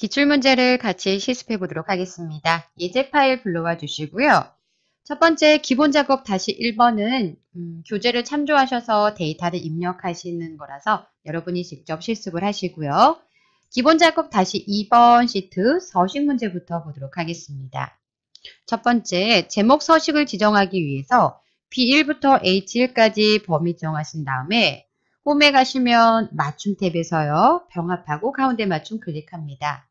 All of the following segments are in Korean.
기출문제를 같이 실습해 보도록 하겠습니다. 예제 파일 불러와 주시고요. 첫 번째 기본 작업 다시 1번은 음, 교재를 참조하셔서 데이터를 입력하시는 거라서 여러분이 직접 실습을 하시고요. 기본 작업 다시 2번 시트 서식 문제부터 보도록 하겠습니다. 첫 번째 제목 서식을 지정하기 위해서 B1부터 H1까지 범위 정하신 다음에 홈에 가시면 맞춤 탭에서요. 병합하고 가운데 맞춤 클릭합니다.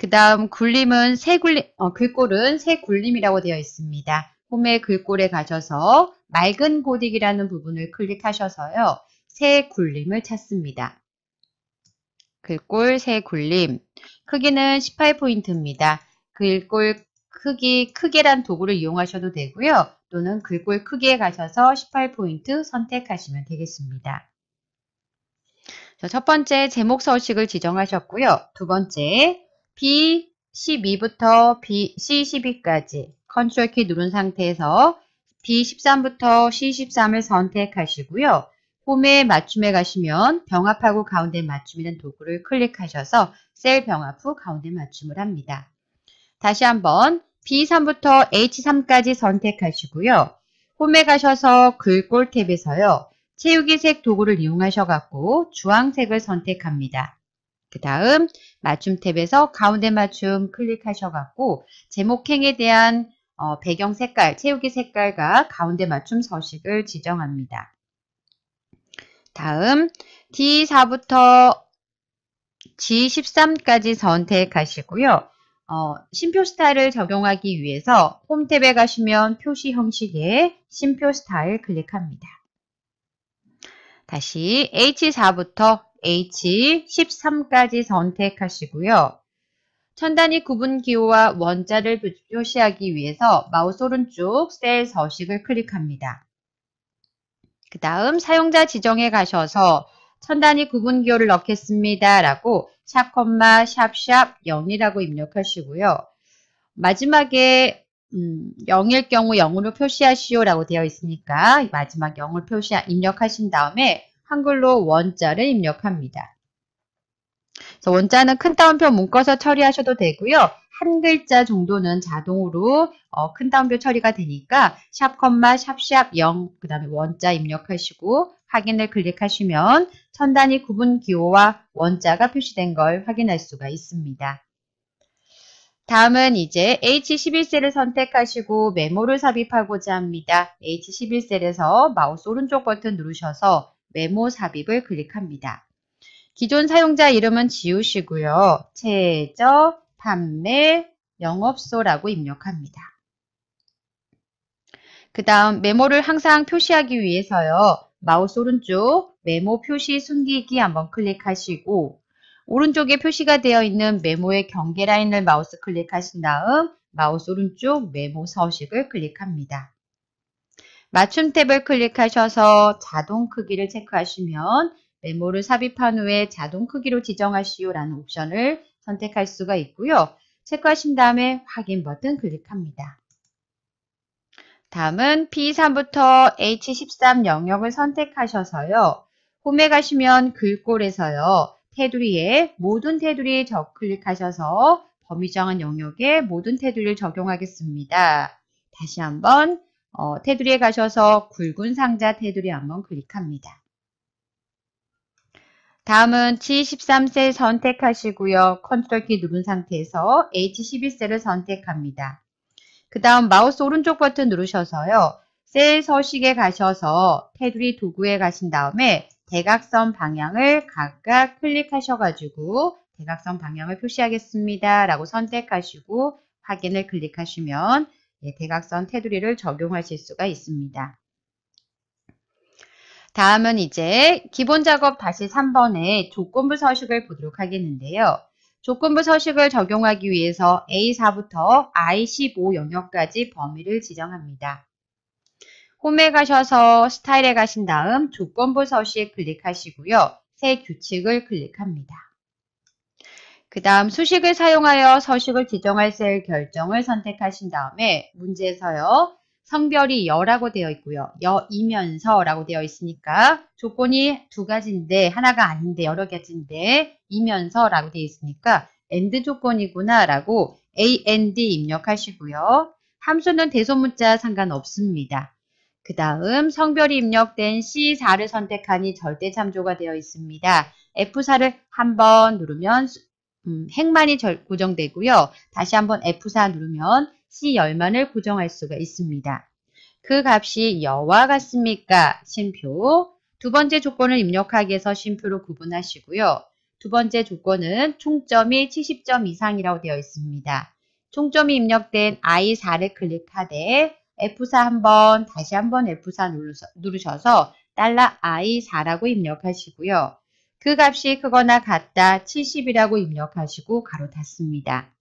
그 다음 굴림은 새 굴림, 어, 글꼴은 새 굴림이라고 되어 있습니다. 홈의 글꼴에 가셔서 맑은 보딕이라는 부분을 클릭하셔서요. 새 굴림을 찾습니다. 글꼴 새 굴림. 크기는 18포인트입니다. 글꼴 크기, 크게란 도구를 이용하셔도 되고요. 또는 글꼴 크기에 가셔서 18포인트 선택하시면 되겠습니다. 첫 번째 제목 서식을 지정하셨고요. 두 번째 B12부터 B, C12까지 컨트롤 키 누른 상태에서 B13부터 C13을 선택하시고요. 홈에 맞춤에 가시면 병합하고 가운데 맞춤이라는 도구를 클릭하셔서 셀 병합 후 가운데 맞춤을 합니다. 다시 한번 B3부터 H3까지 선택하시고요. 홈에 가셔서 글꼴 탭에서요. 채우기 색 도구를 이용하셔갖고 주황색을 선택합니다. 그 다음 맞춤 탭에서 가운데 맞춤 클릭하셔갖고 제목행에 대한 어, 배경 색깔, 채우기 색깔과 가운데 맞춤 서식을 지정합니다. 다음 D4부터 G13까지 선택하시고요. 어, 심표 스타일을 적용하기 위해서 홈 탭에 가시면 표시 형식에 심표 스타일 클릭합니다. 다시 H4부터 H13까지 선택하시고요. 천단위 구분 기호와 원자를 표시하기 위해서 마우스 오른쪽 셀 서식을 클릭합니다. 그 다음 사용자 지정에 가셔서 천단위 구분 기호를 넣겠습니다. 라고 샵 콤마 샵샵 0이라고 입력하시고요. 마지막에 음, 0일 경우 0으로 표시하시오 라고 되어 있으니까 마지막 0을 표시 입력하신 다음에 한글로 원자를 입력합니다. 원자는 큰 따옴표 묶어서 처리하셔도 되고요. 한 글자 정도는 자동으로 어, 큰 따옴표 처리가 되니까 샵 콤마 샵샵 0 그 다음에 원자 입력하시고 확인을 클릭하시면 천 단위 구분 기호와 원자가 표시된 걸 확인할 수가 있습니다. 다음은 이제 H11셀을 선택하시고 메모를 삽입하고자 합니다. H11셀에서 마우스 오른쪽 버튼 누르셔서 메모 삽입을 클릭합니다. 기존 사용자 이름은 지우시고요. 최저, 판매, 영업소라고 입력합니다. 그 다음 메모를 항상 표시하기 위해서요. 마우스 오른쪽 메모 표시 숨기기 한번 클릭하시고 오른쪽에 표시가 되어 있는 메모의 경계 라인을 마우스 클릭하신 다음 마우스 오른쪽 메모 서식을 클릭합니다. 맞춤 탭을 클릭하셔서 자동 크기를 체크하시면 메모를 삽입한 후에 자동 크기로 지정하시오 라는 옵션을 선택할 수가 있고요. 체크하신 다음에 확인 버튼 클릭합니다. 다음은 P3부터 H13 영역을 선택하셔서요. 홈에 가시면 글꼴에서요. 테두리에 모든 테두리 적 클릭하셔서 범위 정한 영역에 모든 테두리를 적용하겠습니다. 다시 한번 어, 테두리에 가셔서 굵은 상자 테두리 한번 클릭합니다. 다음은 G13셀 선택하시고요. 컨트롤 키 누른 상태에서 H11셀을 선택합니다. 그 다음 마우스 오른쪽 버튼 누르셔서요. 셀 서식에 가셔서 테두리 도구에 가신 다음에 대각선 방향을 각각 클릭하셔가지고 대각선 방향을 표시하겠습니다. 라고 선택하시고 확인을 클릭하시면 예, 대각선 테두리를 적용하실 수가 있습니다. 다음은 이제 기본 작업 다시 3번의 조건부 서식을 보도록 하겠는데요. 조건부 서식을 적용하기 위해서 A4부터 I15 영역까지 범위를 지정합니다. 홈에 가셔서 스타일에 가신 다음 조건부 서식 클릭하시고요. 새 규칙을 클릭합니다. 그 다음 수식을 사용하여 서식을 지정할 셀 결정을 선택하신 다음에 문제에서요. 성별이 여라고 되어 있고요. 여이면서 라고 되어 있으니까 조건이 두 가지인데 하나가 아닌데 여러 가지인데 이면서 라고 되어 있으니까 AND 조건이구나 라고 AND 입력하시고요. 함수는 대소문자 상관없습니다. 그 다음 성별이 입력된 C4를 선택하니 절대 참조가 되어 있습니다. F4를 한 번 누르면 음, 핵만이 절, 고정되고요. 다시 한번 F4 누르면 C10만을 고정할 수가 있습니다. 그 값이 여와 같습니까? 쉼표. 두 번째 조건을 입력하기 위해서 쉼표로 구분하시고요. 두 번째 조건은 총점이 70점 이상이라고 되어 있습니다. 총점이 입력된 I4를 클릭하되 F4 한번 다시 한번 F4 누르셔서 달러 I4라고 입력하시고요. 그 값이 크거나 같다 70이라고 입력하시고 가로 닫습니다.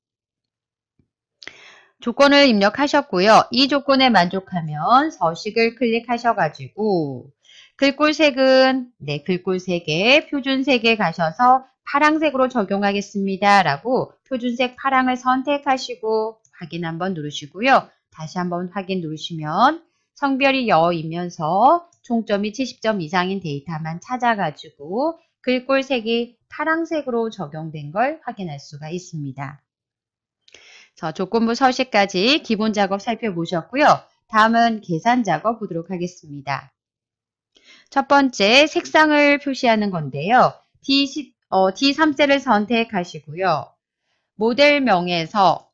조건을 입력하셨고요. 이 조건에 만족하면 서식을 클릭하셔가지고 글꼴색은 네 글꼴색에 표준색에 가셔서 파랑색으로 적용하겠습니다. 라고 표준색 파랑을 선택하시고 확인 한번 누르시고요. 다시 한번 확인 누르시면 성별이 여이면서 총점이 70점 이상인 데이터만 찾아가지고 글꼴색이 파랑색으로 적용된 걸 확인할 수가 있습니다. 자, 조건부 서식까지 기본 작업 살펴보셨고요. 다음은 계산 작업 보도록 하겠습니다. 첫 번째 색상을 표시하는 건데요. D, 어, D3셀을 선택하시고요. 모델명에서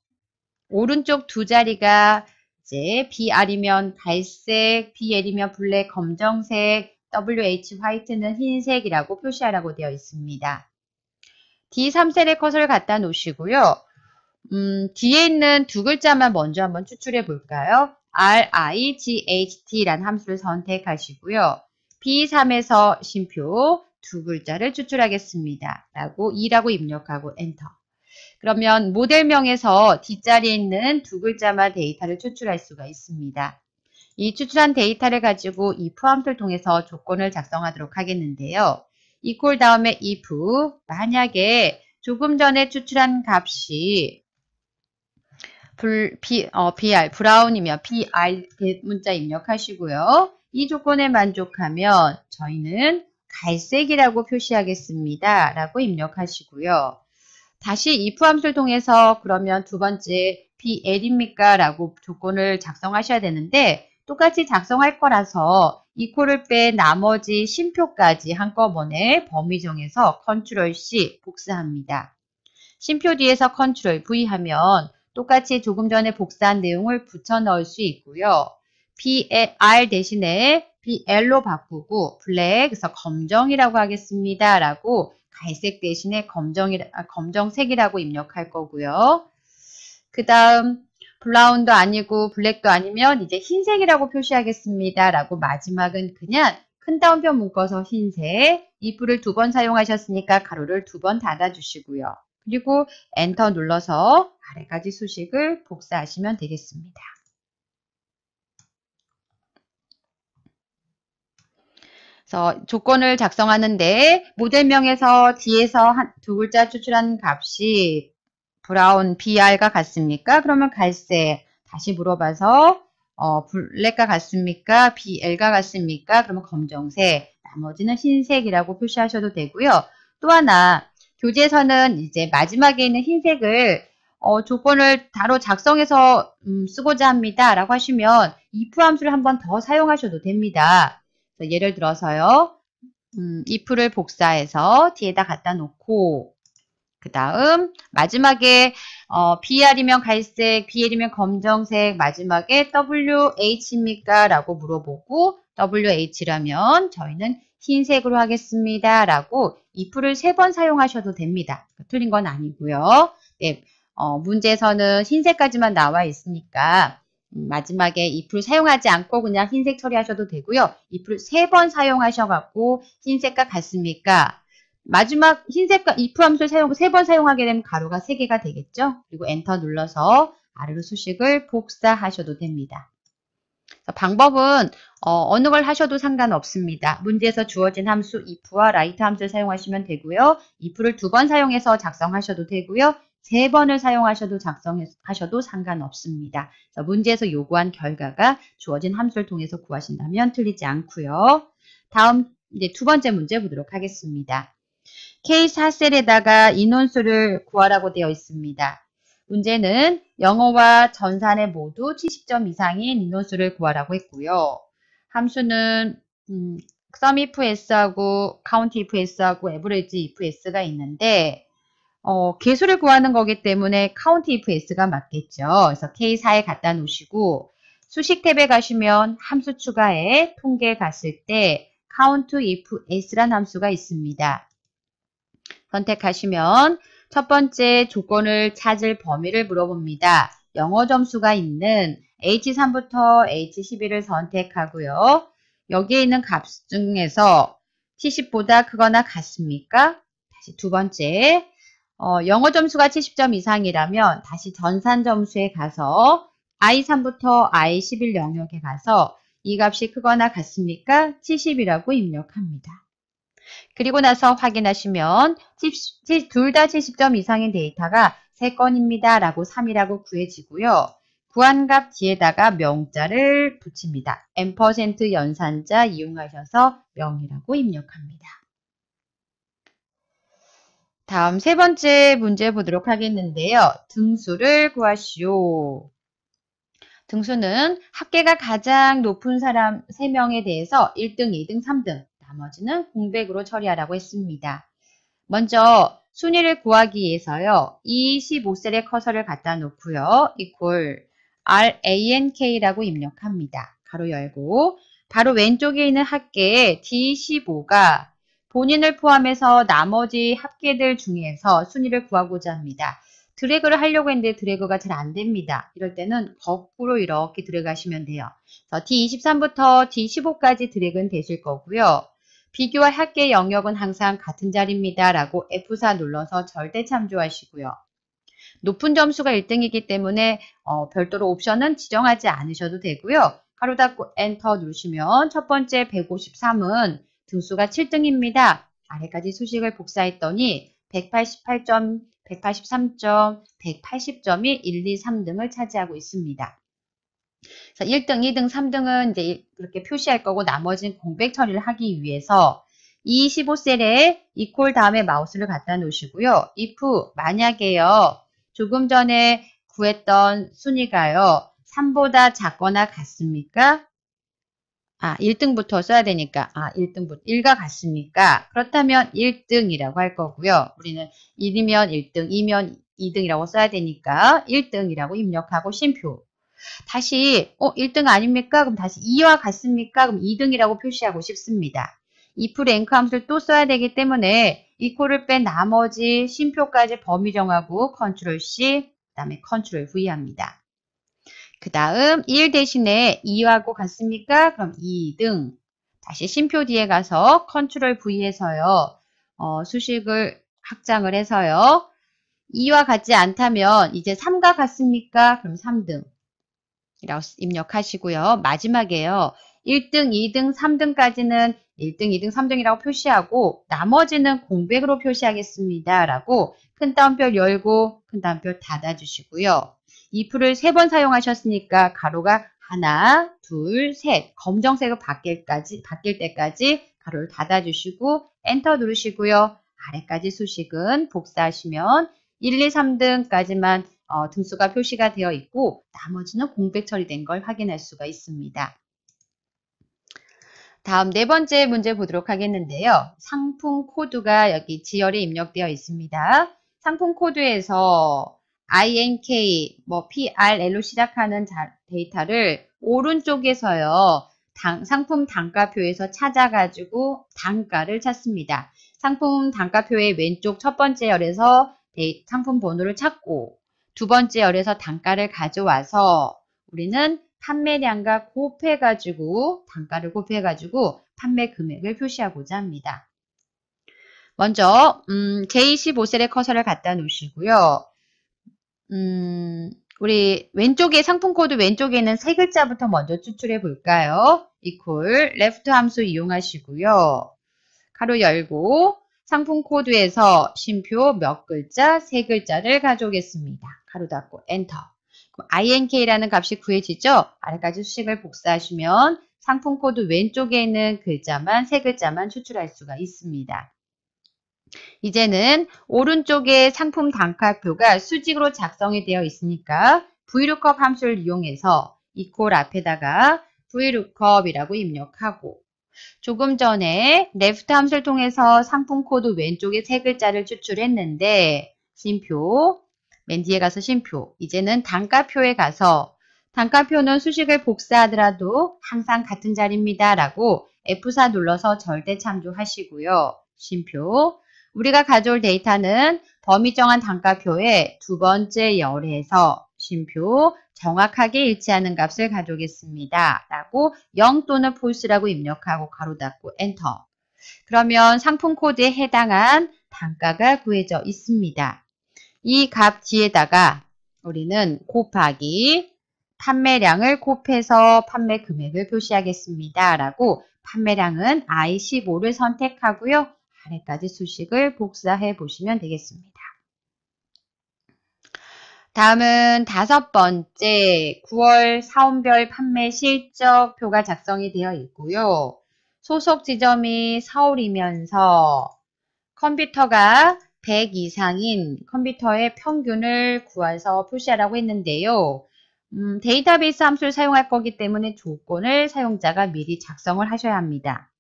오른쪽 두 자리가 이제 BR이면 갈색, BL이면 블랙, 검정색, WH 화이트는 흰색이라고 표시하라고 되어 있습니다. D3셀의 커서를 갖다 놓으시고요. 음, 뒤에 있는 두 글자만 먼저 한번 추출해 볼까요? RIGHT라는 함수를 선택하시고요. B3에서 쉼표 두 글자를 추출하겠습니다. 라고 2라고 입력하고 엔터. 그러면 모델명에서 뒷자리에 있는 두 글자만 데이터를 추출할 수가 있습니다. 이 추출한 데이터를 가지고 if 함수를 통해서 조건을 작성하도록 하겠는데요. equal 다음에 if 만약에 조금 전에 추출한 값이 불, B, 어, BR, 브라운이면 BR 문자 입력하시고요. 이 조건에 만족하면 저희는 갈색이라고 표시하겠습니다. 라고 입력하시고요. 다시 if 함수를 통해서 그러면 두 번째 BL입니까? 라고 조건을 작성하셔야 되는데 똑같이 작성할 거라서 equal을 뺀 나머지 쉼표까지 한꺼번에 범위 정해서 컨트롤 C 복사합니다. 쉼표 뒤에서 컨트롤 V 하면 똑같이 조금 전에 복사한 내용을 붙여 넣을 수 있고요. BR 대신에 BL로 바꾸고 블랙, 그래서 검정이라고 하겠습니다. 라고 갈색 대신에 검정이, 아, 검정색이라고 입력할 거고요. 그 다음 브라운도 아니고 블랙도 아니면 이제 흰색이라고 표시하겠습니다. 라고 마지막은 그냥 큰 따옴표 묶어서 흰색, if를 두번 사용하셨으니까 가로를 두 번 닫아주시고요. 그리고 엔터 눌러서 아래까지 수식을 복사하시면 되겠습니다. 그래서 조건을 작성하는데 모델명에서 뒤에서 한, 두 글자 추출한 값이 브라운 BR과 같습니까? 그러면 갈색 다시 물어봐서 어, 블랙과 같습니까? BL과 같습니까? 그러면 검정색 나머지는 흰색이라고 표시하셔도 되고요. 또 하나 교재에서는 이제 마지막에 있는 흰색을 어, 조건을 따로 작성해서 음, 쓰고자 합니다. 라고 하시면 if 함수를 한 번 더 사용하셔도 됩니다. 예를 들어서요. 음, if를 복사해서 뒤에다 갖다 놓고 그 다음 마지막에 어, BR이면 갈색, BL이면 검정색, 마지막에 WH입니까? 라고 물어보고 WH라면 저희는 흰색으로 하겠습니다. 라고 if를 세 번 사용하셔도 됩니다. 틀린 건 아니고요. 네, 어, 문제에서는 흰색까지만 나와 있으니까 음, 마지막에 if를 사용하지 않고 그냥 흰색 처리하셔도 되고요. if를 세 번 사용하셔갖고 흰색과 같습니까? 마지막 흰색과 if 함수를 사용, 세 번 사용하게 되면 가로가 세 개가 되겠죠? 그리고 엔터 눌러서 아래로 수식을 복사하셔도 됩니다. 방법은 어, 느걸 하셔도 상관없습니다. 문제에서 주어진 함수 if와 write 함수를 사용하시면 되고요. if를 두 번 사용해서 작성하셔도 되고요. 세 번을 사용하셔도 작성하셔도 상관없습니다. 문제에서 요구한 결과가 주어진 함수를 통해서 구하신다면 틀리지 않고요. 다음 이제 두 번째 문제 보도록 하겠습니다. K4셀에다가 인원수를 구하라고 되어 있습니다. 문제는 영어와 전산에 모두 70점 이상인 인원수를 구하라고 했고요. 함수는 음, sum if s하고 count if s하고 average if s가 있는데 어, 개수를 구하는 거기 때문에 count if s가 맞겠죠. 그래서 K4에 갖다 놓으시고 수식 탭에 가시면 함수 추가에 통계 갔을 때 count if s란 함수가 있습니다. 선택하시면 첫 번째 조건을 찾을 범위를 물어봅니다. 영어 점수가 있는 H3부터 H11을 선택하고요. 여기에 있는 값 중에서 70보다 크거나 같습니까? 다시 두 번째, 어, 영어 점수가 70점 이상이라면 다시 전산 점수에 가서 I3부터 I11 영역에 가서 이 값이 크거나 같습니까? 70이라고 입력합니다. 그리고 나서 확인하시면 둘 다 70점 이상인 데이터가 3건입니다. 라고 3이라고 구해지고요. 구한값 뒤에다가 명자를 붙입니다. M% 연산자 이용하셔서 명이라고 입력합니다. 다음 세 번째 문제 보도록 하겠는데요. 등수를 구하시오. 등수는 합계가 가장 높은 사람 3명에 대해서 1등, 2등, 3등, 나머지는 공백으로 처리하라고 했습니다. 먼저 순위를 구하기 위해서요. 25셀의 커서를 갖다 놓고요. 이퀄 RANK라고 입력합니다. 가로 열고 바로 왼쪽에 있는 합계 D15가 본인을 포함해서 나머지 합계들 중에서 순위를 구하고자 합니다. 드래그를 하려고 했는데 드래그가 잘 안됩니다. 이럴 때는 거꾸로 이렇게 드래그 하시면 돼요. D23부터 D15까지 드래그는 되실 거고요. 비교와 합계 영역은 항상 같은 자리입니다. 라고 F4 눌러서 절대 참조하시고요. 높은 점수가 1등이기 때문에 어, 별도로 옵션은 지정하지 않으셔도 되고요. 가로 닫고 엔터 누르시면 첫 번째 153은 등수가 7등입니다. 아래까지 수식을 복사했더니 188점, 183점, 180점이 1, 2, 3등을 차지하고 있습니다. 그래서 1등, 2등, 3등은 이제 이렇게 표시할 거고 나머지는 공백 처리를 하기 위해서 25셀에 equal 다음에 마우스를 갖다 놓으시고요. if 만약에요. 조금 전에 구했던 순위가요. 3보다 작거나 같습니까? 아, 1등부터 써야 되니까, 아, 1등부터, 1과 같습니까? 그렇다면 1등이라고 할 거고요. 우리는 1이면 1등, 2면 2등이라고 써야 되니까 1등이라고 입력하고 쉼표. 다시, 어, 1등 아닙니까? 그럼 다시 2와 같습니까? 그럼 2등이라고 표시하고 싶습니다. if RANK 함수를 또 써야 되기 때문에 equal을 뺀 나머지 쉼표까지 범위 정하고 컨트롤 C, 그 다음에 컨트롤 V 합니다. 그 다음 1 대신에 2하고 같습니까? 그럼 2등. 다시 쉼표 뒤에 가서 컨트롤 V에서요. 어, 수식을 확장을 해서요. 2와 같지 않다면 이제 3과 같습니까? 그럼 3등. 입력하시고요. 마지막에요. 1등, 2등, 3등까지는 1등, 2등, 3등이라고 표시하고 나머지는 공백으로 표시하겠습니다. 라고 큰 따옴표 열고 큰 따옴표 닫아주시고요. if를 세 번 사용하셨으니까 가로가 하나, 둘, 셋 검정색으로 바뀔, 까지, 바뀔 때까지 가로를 닫아주시고 엔터 누르시고요. 아래까지 수식은 복사하시면 1, 2, 3등까지만 어, 등수가 표시가 되어 있고 나머지는 공백 처리된 걸 확인할 수가 있습니다. 다음 네 번째 문제 보도록 하겠는데요. 상품 코드가 여기 G열에 입력되어 있습니다. 상품 코드에서 INK, 뭐 PRL로 시작하는 데이터를 오른쪽에서요. 당, 상품 단가표에서 찾아가지고 단가를 찾습니다. 상품 단가표의 왼쪽 첫 번째 열에서 상품 번호를 찾고 두 번째 열에서 단가를 가져와서 우리는 판매량과 곱해가지고 단가를 곱해가지고 판매 금액을 표시하고자 합니다. 먼저 음, J25셀의 커서를 갖다 놓으시고요. 음, 우리 왼쪽에 상품 코드 왼쪽에 있는 세 글자부터 먼저 추출해 볼까요? equal left 함수 이용하시고요. 가로 열고 상품 코드에서 쉼표 몇 글자, 세 글자를 가져오겠습니다. 가로 닫고 엔터. ink라는 값이 구해지죠? 아래까지 수식을 복사하시면 상품 코드 왼쪽에 있는 글자만 세 글자만 추출할 수가 있습니다. 이제는 오른쪽에 상품 단가표가 수직으로 작성이 되어 있으니까 VLOOKUP 함수를 이용해서 equal 앞에다가 VLOOKUP이라고 입력하고 조금 전에 left 함수를 통해서 상품 코드 왼쪽에 세 글자를 추출했는데 쉼표 맨 뒤에 가서 쉼표 이제는 단가표에 가서 단가표는 수식을 복사하더라도 항상 같은 자리입니다 라고 F4 눌러서 절대 참조하시고요. 쉼표 우리가 가져올 데이터는 범위 정한 단가표의 두 번째 열에서 쉼표 정확하게 일치하는 값을 가져오겠습니다. 라고 0 또는 false라고 입력하고 가로 닫고 엔터. 그러면 상품 코드에 해당한 단가가 구해져 있습니다. 이 값 뒤에다가 우리는 곱하기 판매량을 곱해서 판매 금액을 표시하겠습니다. 라고 판매량은 I15를 선택하고요. 아래까지 수식을 복사해 보시면 되겠습니다. 다음은 다섯 번째 9월 사원별 판매 실적표가 작성이 되어 있고요. 소속 지점이 서울이면서 컴퓨터가 100 이상인 컴퓨터의 평균을 구해서 표시하라고 했는데요. 음, 데이터베이스 함수를 사용할 거기 때문에 조건을 사용자가 미리 작성을 하셔야 합니다.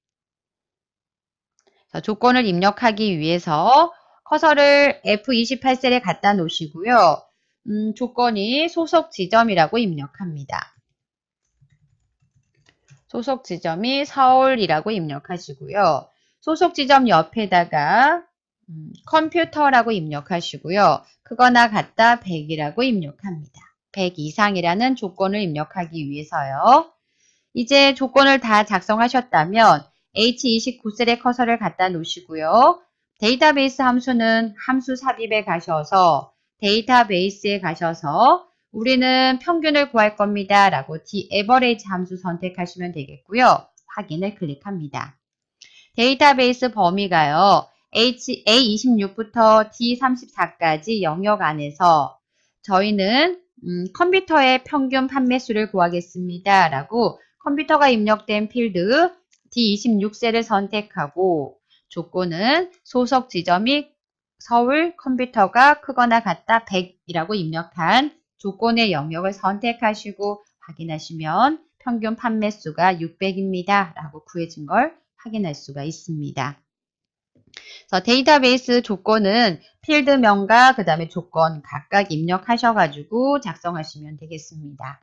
조건을 입력하기 위해서 커서를 F28셀에 갖다 놓으시고요. 음, 조건이 소속 지점이라고 입력합니다. 소속 지점이 서울이라고 입력하시고요. 소속 지점 옆에다가 음, 컴퓨터라고 입력하시고요. 크거나 같다 100이라고 입력합니다. 100 이상이라는 조건을 입력하기 위해서요. 이제 조건을 다 작성하셨다면 H29 셀에 커서를 갖다 놓으시고요. 데이터베이스 함수는 함수 삽입에 가셔서 데이터베이스에 가셔서 우리는 평균을 구할 겁니다. 라고 TAverage 함수 선택하시면 되겠고요. 확인을 클릭합니다. 데이터베이스 범위가요. A26부터 D34까지 영역 안에서 저희는 음, 컴퓨터의 평균 판매수를 구하겠습니다. 라고 컴퓨터가 입력된 필드 D26셀을 선택하고 조건은 소속 지점이 서울 컴퓨터가 크거나 같다 100이라고 입력한 조건의 영역을 선택하시고 확인하시면 평균 판매수가 600입니다. 라고 구해진 걸 확인할 수가 있습니다. 그래서 데이터베이스 조건은 필드명과 그 다음에 조건 각각 입력하셔가지고 작성하시면 되겠습니다.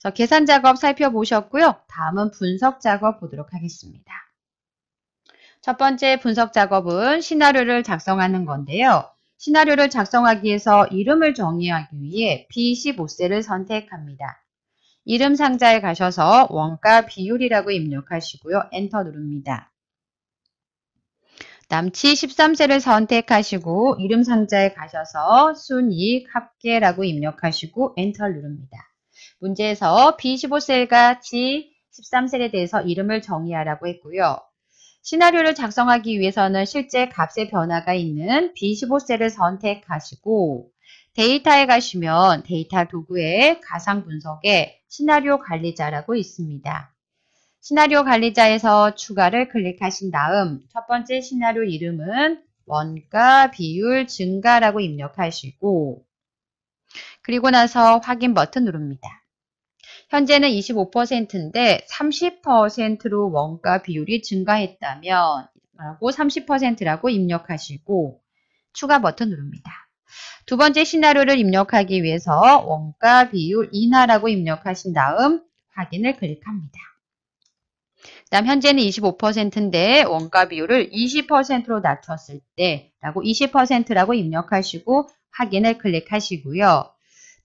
그래서 계산 작업 살펴보셨고요. 다음은 분석 작업 보도록 하겠습니다. 첫 번째 분석 작업은 시나리오를 작성하는 건데요. 시나리오를 작성하기 위해서 이름을 정의하기 위해 B15셀을 선택합니다. 이름 상자에 가셔서 원가 비율이라고 입력하시고요. 엔터 누릅니다. 남치 13셀을 선택하시고 이름 상자에 가셔서 순이익 합계라고 입력하시고 엔터를 누릅니다. 문제에서 B15셀과 G13셀에 대해서 이름을 정의하라고 했고요. 시나리오를 작성하기 위해서는 실제 값의 변화가 있는 B15셀을 선택하시고 데이터에 가시면 데이터 도구의 가상 분석에 시나리오 관리자라고 있습니다. 시나리오 관리자에서 추가를 클릭하신 다음 첫 번째 시나리오 이름은 원가 비율 증가라고 입력하시고 그리고 나서 확인 버튼 누릅니다. 현재는 25%인데 30%로 원가 비율이 증가했다면 라고 30%라고 입력하시고 추가 버튼 누릅니다. 두 번째 시나리오를 입력하기 위해서 원가 비율 인하라고 입력하신 다음 확인을 클릭합니다. 다음 현재는 25%인데 원가 비율을 20%로 낮췄을 때 라고 20%라고 입력하시고 확인을 클릭하시고요.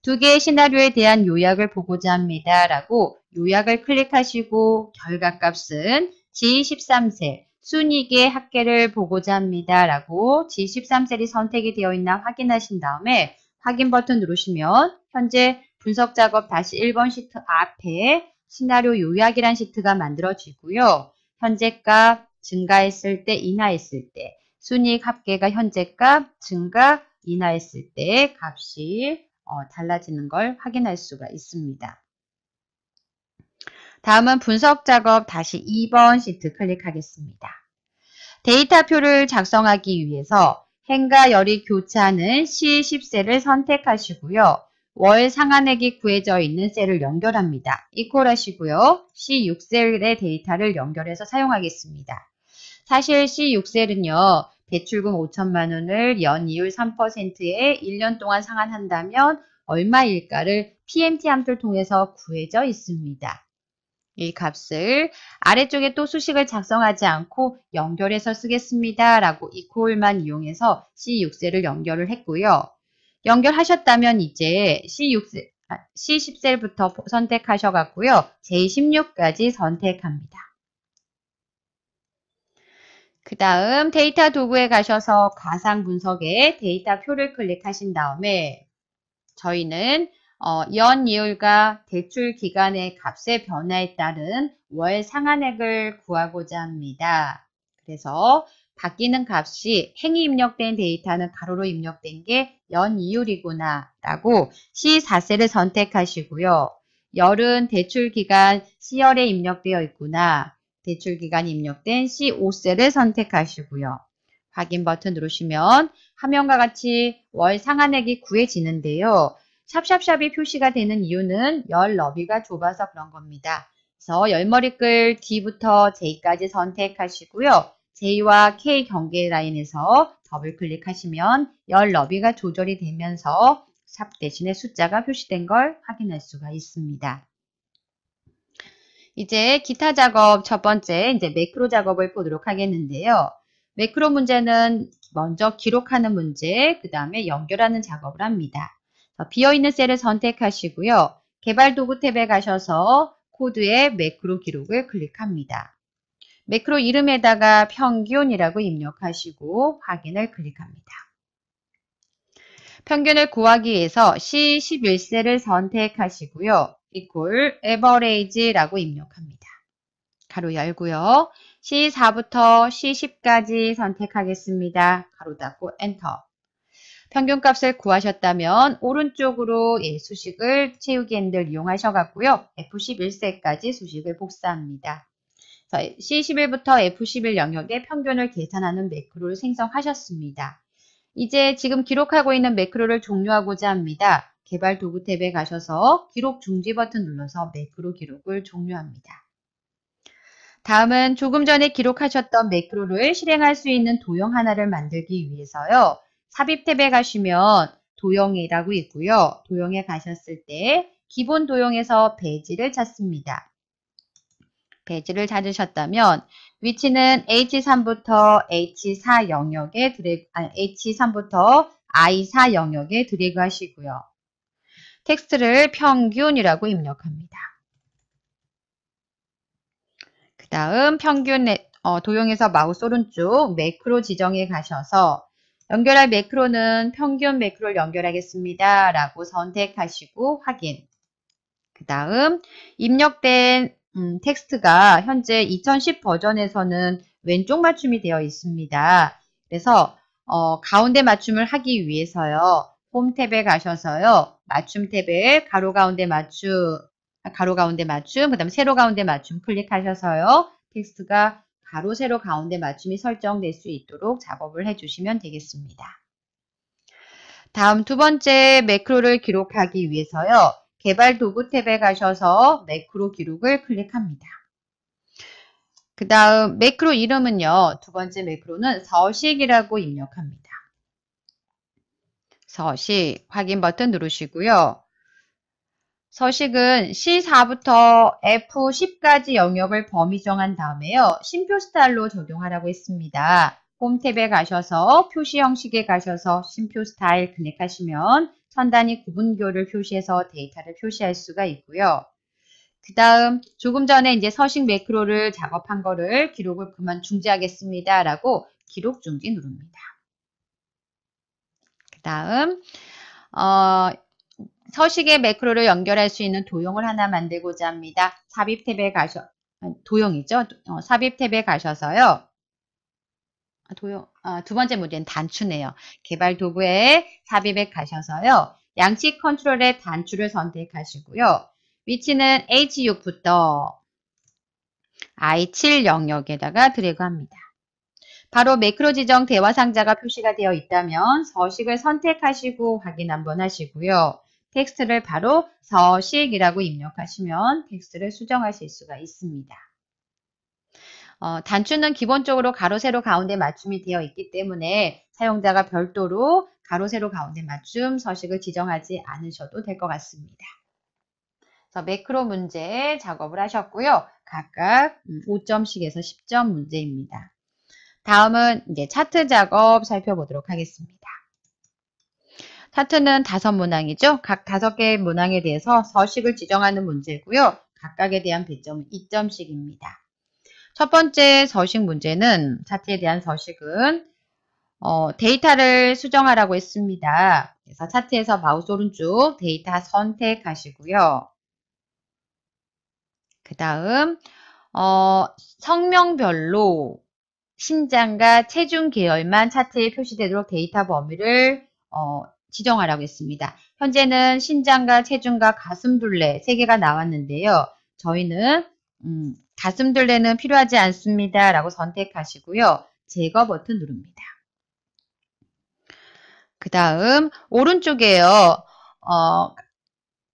두 개의 시나리오에 대한 요약을 보고자 합니다. 라고 요약을 클릭하시고 결과값은 G13셀 순이익의 합계를 보고자 합니다. 라고 G13셀이 선택이 되어 있나 확인하신 다음에 확인 버튼 누르시면 현재 분석 작업 다시 1번 시트 앞에 시나리오 요약이란 시트가 만들어지고요. 현재 값 증가했을 때, 인하했을 때, 순이익 합계가 현재 값 증가, 인하했을 때 값이 어, 달라지는 걸 확인할 수가 있습니다. 다음은 분석 작업 다시 2번 시트 클릭하겠습니다. 데이터표를 작성하기 위해서 행과 열이 교차하는 C10셀을 선택하시고요. 월 상환액이 구해져 있는 셀을 연결합니다. equal 하시고요. C6셀의 데이터를 연결해서 사용하겠습니다. 사실 C6셀은요. 대출금 5천만 원을 연이율 3%에 1년 동안 상환한다면 얼마일까를 PMT 함수를 통해서 구해져 있습니다. 이 값을 아래쪽에 또 수식을 작성하지 않고 연결해서 쓰겠습니다. 라고 이퀄만 이용해서 C6셀을 연결을 했고요. 연결하셨다면 이제 C6셀, 아, C10셀부터 선택하셔갖고요. J16까지 선택합니다. 그 다음 데이터 도구에 가셔서 가상 분석에 데이터 표를 클릭하신 다음에 저희는 어, 연 이율과 대출 기간의 값의 변화에 따른 월 상환액을 구하고자 합니다. 그래서 바뀌는 값이 행이 입력된 데이터는 가로로 입력된 게 연이율이구나 라고 C4셀을 선택하시고요. 열은 대출 기간 C열에 입력되어 있구나. 대출 기간이 입력된 C5셀을 선택하시고요. 확인 버튼 누르시면 화면과 같이 월 상한액이 구해지는데요. 샵샵샵이 표시가 되는 이유는 열 너비가 좁아서 그런 겁니다. 그래서 열머리글 D부터 J까지 선택하시고요. J와 K 경계 라인에서 더블 클릭하시면 열 너비가 조절이 되면서 샵 대신에 숫자가 표시된 걸 확인할 수가 있습니다. 이제 기타 작업 첫 번째 이제 매크로 작업을 보도록 하겠는데요. 매크로 문제는 먼저 기록하는 문제, 그 다음에 연결하는 작업을 합니다. 비어있는 셀을 선택하시고요. 개발 도구 탭에 가셔서 코드의 매크로 기록을 클릭합니다. 매크로 이름에다가 평균이라고 입력하시고 확인을 클릭합니다. 평균을 구하기 위해서 C11셀을 선택하시고요. equal average라고 입력합니다. 가로 열고요. C4부터 C10까지 선택하겠습니다. 가로 닫고 엔터. 평균값을 구하셨다면 오른쪽으로 예, 수식을 채우기 핸들 이용하셔갖고요. F11세까지 수식을 복사합니다. C11부터 F11 영역의 평균을 계산하는 매크로를 생성하셨습니다. 이제 지금 기록하고 있는 매크로를 종료하고자 합니다. 개발 도구 탭에 가셔서 기록 중지 버튼 눌러서 매크로 기록을 종료합니다. 다음은 조금 전에 기록하셨던 매크로를 실행할 수 있는 도형 하나를 만들기 위해서요. 삽입 탭에 가시면 도형이라고 있고요. 도형에 가셨을 때 기본 도형에서 배지를 찾습니다. 배지를 찾으셨다면 위치는 H3부터 H4 영역에 드래그, 아니, H3부터 I4 영역에 드래그 하시고요. 텍스트를 평균이라고 입력합니다. 그 다음 평균 어, 도형에서 마우스 오른쪽 매크로 지정에 가셔서 연결할 매크로는 평균 매크로를 연결하겠습니다. 라고 선택하시고 확인. 그 다음 입력된 음, 텍스트가 현재 2010 버전에서는 왼쪽 맞춤이 되어 있습니다. 그래서 어, 가운데 맞춤을 하기 위해서요. 홈 탭에 가셔서요. 맞춤 탭에 가로 가운데 맞춤, 가로 가운데 맞춤, 그 다음에 세로 가운데 맞춤 클릭하셔서요. 텍스트가 가로 세로 가운데 맞춤이 설정될 수 있도록 작업을 해주시면 되겠습니다. 다음 두 번째 매크로를 기록하기 위해서요. 개발 도구 탭에 가셔서 매크로 기록을 클릭합니다. 그 다음 매크로 이름은요. 두 번째 매크로는 서식이라고 입력합니다. 서식 확인 버튼 누르시고요. 서식은 C4부터 F10까지 영역을 범위 정한 다음에요. 심표 스타일로 적용하라고 했습니다. 홈 탭에 가셔서 표시 형식에 가셔서 심표 스타일 클릭하시면 천단위 구분교를 표시해서 데이터를 표시할 수가 있고요. 그 다음 조금 전에 이제 서식 매크로를 작업한 거를 기록을 그만 중지하겠습니다. 라고 기록 중지 누릅니다. 그 다음 어, 서식의 매크로를 연결할 수 있는 도형을 하나 만들고자 합니다. 삽입 탭에 가셔 도형이죠. 어, 삽입 탭에 가셔서요. 아, 도형 아, 두 번째 문제는 단추네요. 개발 도구에 삽입에 가셔서요. 양치 컨트롤의 단추를 선택하시고요. 위치는 H6부터 I7 영역에다가 드래그합니다. 바로 매크로 지정 대화 상자가 표시가 되어 있다면 서식을 선택하시고 확인 한번 하시고요. 텍스트를 바로 서식이라고 입력하시면 텍스트를 수정하실 수가 있습니다. 어, 단추는 기본적으로 가로, 세로 가운데 맞춤이 되어 있기 때문에 사용자가 별도로 가로, 세로 가운데 맞춤 서식을 지정하지 않으셔도 될 것 같습니다. 그래서 매크로 문제 작업을 하셨고요. 각각 5점씩에서 음, 10점 문제입니다. 다음은 이제 차트 작업 살펴보도록 하겠습니다. 차트는 다섯 문항이죠. 각 다섯 개의 문항에 대해서 서식을 지정하는 문제고요. 각각에 대한 배점은 2점씩입니다. 첫 번째 서식 문제는 차트에 대한 서식은 어, 데이터를 수정하라고 했습니다. 그래서 차트에서 마우스 오른쪽 데이터 선택하시고요. 그 다음 어, 성명별로 신장과 체중 계열만 차트에 표시되도록 데이터 범위를 어, 지정하라고 했습니다. 현재는 신장과 체중과 가슴 둘레 세 개가 나왔는데요. 저희는 음, 가슴둘레는 필요하지 않습니다. 라고 선택하시고요. 제거 버튼 누릅니다. 그 다음 오른쪽에요. 어,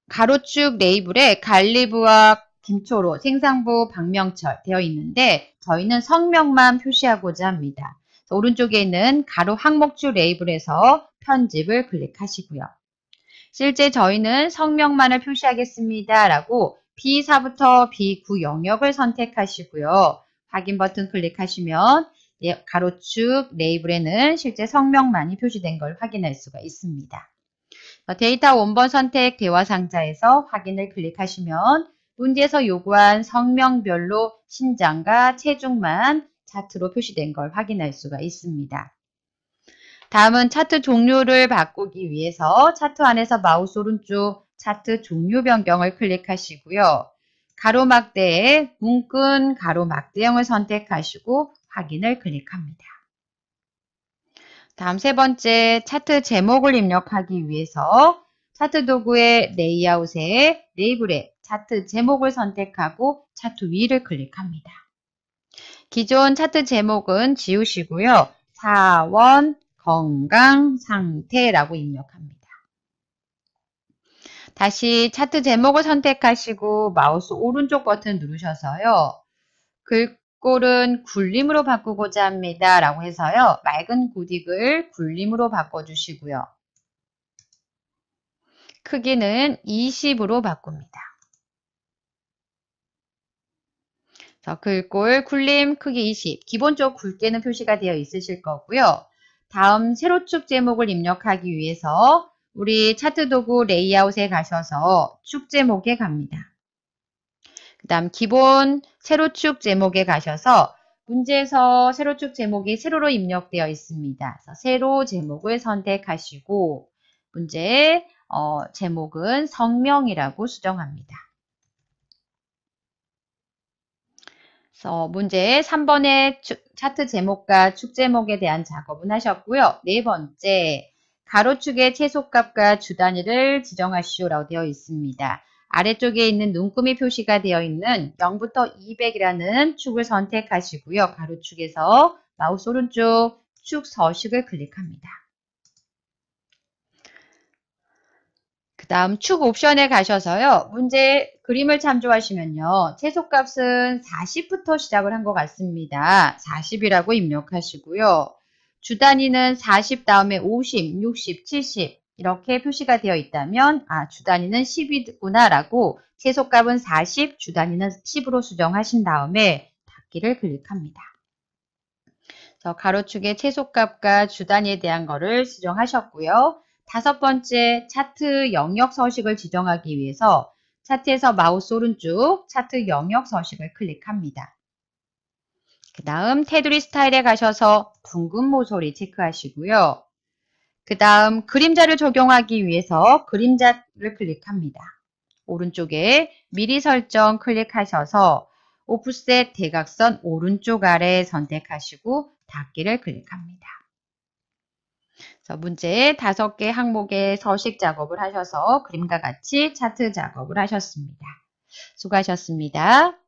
가로축 레이블에 갈리브와 김초로 생상부 박명철 되어 있는데 저희는 성명만 표시하고자 합니다. 오른쪽에 있는 가로 항목줄 레이블에서 편집을 클릭하시고요. 실제 저희는 성명만을 표시하겠습니다. 라고 B4부터 B9 영역을 선택하시고요. 확인 버튼 클릭하시면 예, 가로축 레이블에는 실제 성명만이 표시된 걸 확인할 수가 있습니다. 데이터 원본 선택 대화 상자에서 확인을 클릭하시면 문제에서 요구한 성명별로 신장과 체중만 차트로 표시된 걸 확인할 수가 있습니다. 다음은 차트 종류를 바꾸기 위해서 차트 안에서 마우스 오른쪽 차트 종류 변경을 클릭하시고요. 가로막대에 문근 가로막대형을 선택하시고 확인을 클릭합니다. 다음 세 번째 차트 제목을 입력하기 위해서 차트 도구의 레이아웃에 레이블에 차트 제목을 선택하고 차트 위를 클릭합니다. 기존 차트 제목은 지우시고요. 사원 건강 상태라고 입력합니다. 다시 차트 제목을 선택하시고 마우스 오른쪽 버튼 누르셔서요. 글꼴은 굴림으로 바꾸고자 합니다. 라고 해서요. 맑은 고딕을 굴림으로 바꿔주시고요. 크기는 20으로 바꿉니다. 글꼴 굴림 크기 20 기본적으로 굵게는 표시가 되어 있으실 거고요. 다음 세로축 제목을 입력하기 위해서 우리 차트 도구 레이아웃에 가셔서 축 제목에 갑니다. 그 다음 기본 세로축 제목에 가셔서 문제에서 세로축 제목이 세로로 입력되어 있습니다. 세로 제목을 선택하시고 문제 어, 제목은 성명이라고 수정합니다. 그래서 문제 3번의 차트 제목과 축 제목에 대한 작업은 하셨고요. 네 번째, 가로축의 최소값과 주 단위를 지정하시오라고 되어 있습니다. 아래쪽에 있는 눈금이 표시가 되어 있는 0부터 200이라는 축을 선택하시고요. 가로축에서 마우스 오른쪽 축 서식을 클릭합니다. 그 다음 축 옵션에 가셔서요. 문제 그림을 참조하시면요. 최소값은 40부터 시작을 한 것 같습니다. 40이라고 입력하시고요. 주 단위는 40 다음에 50, 60, 70 이렇게 표시가 되어 있다면 아, 주 단위는 10이구나 라고 최소값은 40, 주 단위는 10으로 수정하신 다음에 닫기를 클릭합니다. 가로축의 최소값과 주 단위에 대한 거를 수정하셨고요. 다섯 번째 차트 영역 서식을 지정하기 위해서 차트에서 마우스 오른쪽 차트 영역 서식을 클릭합니다. 그 다음 테두리 스타일에 가셔서 둥근 모서리 체크하시고요. 그 다음 그림자를 적용하기 위해서 그림자를 클릭합니다. 오른쪽에 미리 설정 클릭하셔서 오프셋 대각선 오른쪽 아래 선택하시고 닫기를 클릭합니다. 문제 다섯 개 항목의 서식 작업을 하셔서 그림과 같이 차트 작업을 하셨습니다. 수고하셨습니다.